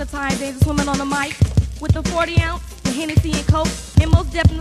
the time Davis swimming on the mic with the 40 ounce, the Hennessy and Coke, and most definitely.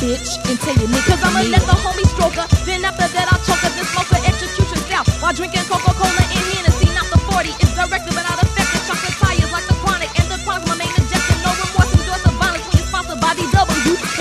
bitch, and tell your me. Cause I'ma let the homie stroker. Then after that, I'll choke her. Then execution style while drinking Coca Cola and Hennessy. Not the 40, it's directed but not effective. Chocolate Tai's like the chronic and the plasma main injection. No remorse, endorse of violence when you sponsored by DW.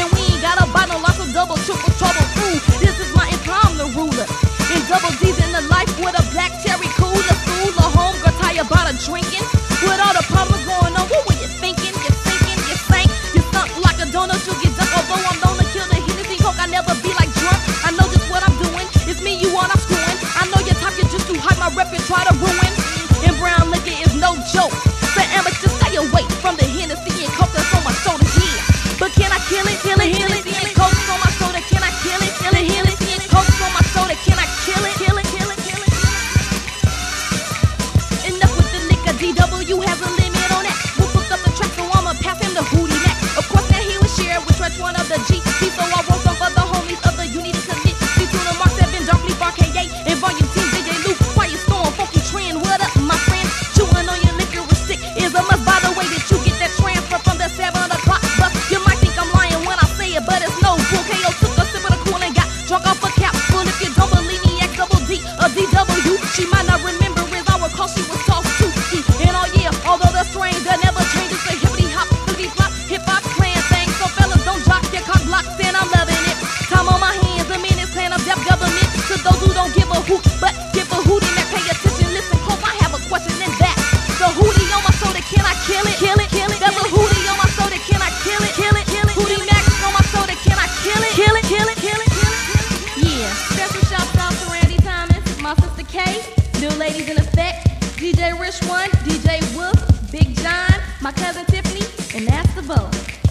she might not win. New Ladies in Effect, DJ Rich One, DJ Wolf, Big John, my cousin Tiffany, and that's the vote.